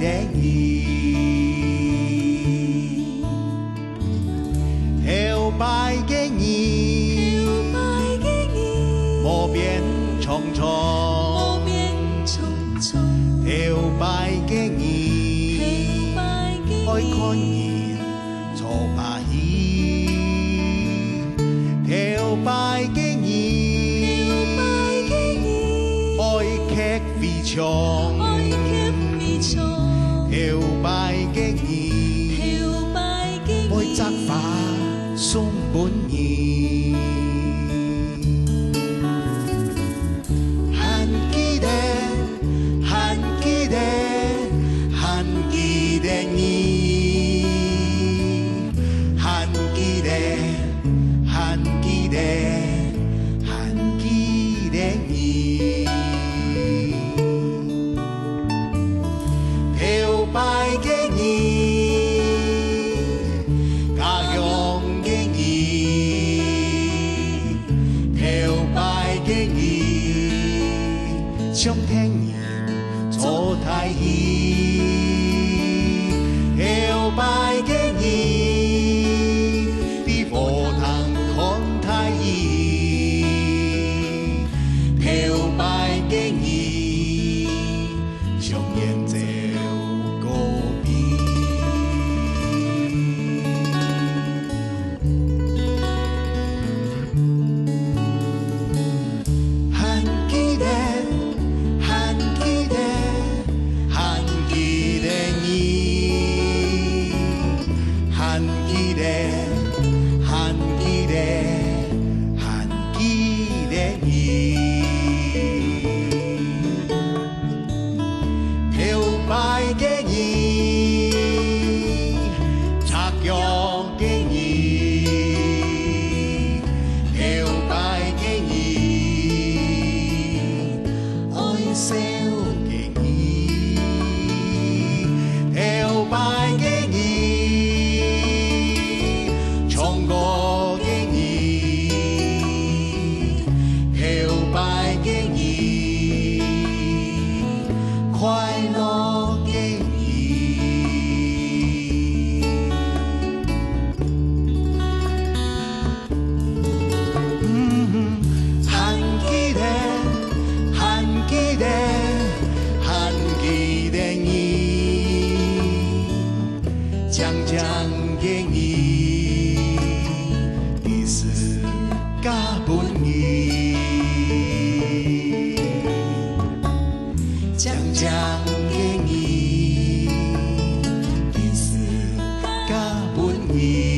đề nghị theo bài ghế nhì vô biên trọng trọng theo bài ghế nhì ôi con nhìn. cho bà hi theo bài ghế nhì ôi khét vì chồng. theo Ôi, giáp vả! 想听言，坐太医讲讲给你的 chàng nghe